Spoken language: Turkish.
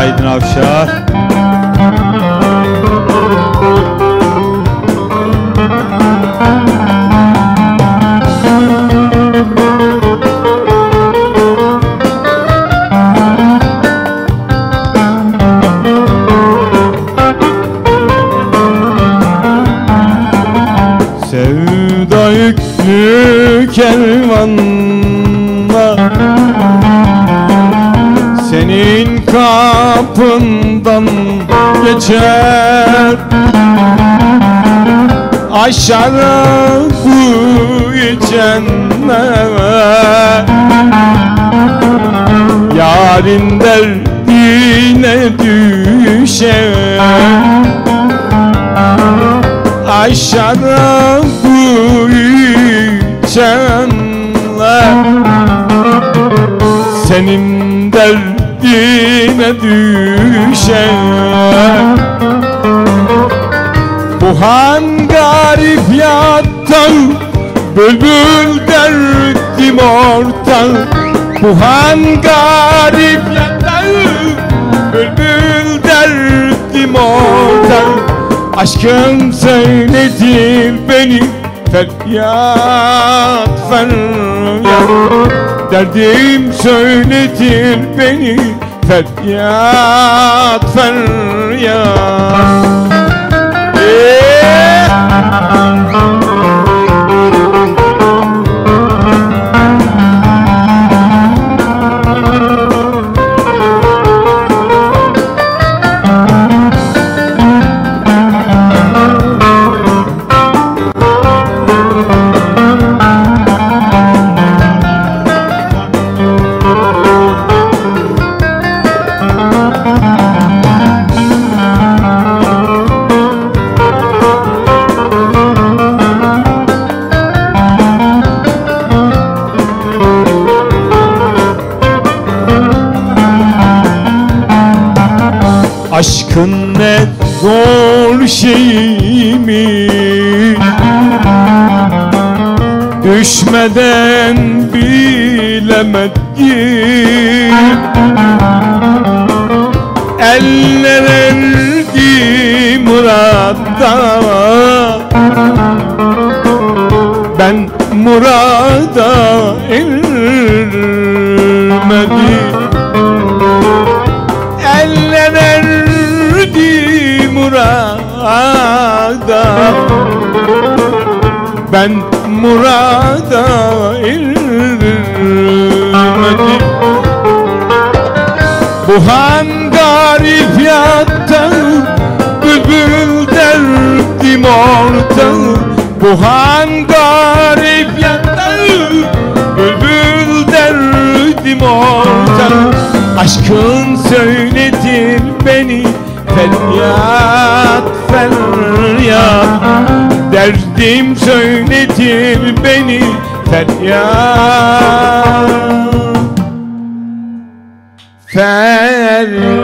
Şahidin Avşar. Sevda yüklü kervanla Senin kapından geçer. Aşağı bu cennet Yarın derdine düşer. Aşağı bu içenler. Senin derdine düşer Bu han garip yatta Bülbül derdim orta. Bu han garip yatta Bülbül derdim orta. Aşkım söyledir beni Feryat feryat Derdim söyletir beni. Feryat feryat Ne zor şeymiş Düşmeden bilemedim Eller erdi murada Ben murada ermedim Ben murada ermedim Bu han garip yatta Bülbül derdim orta. Bu han garip yatta Bülbül derdim orta. Aşkın söyletir beni Feryat feryat Derdim söyletir beni Feryat Feryat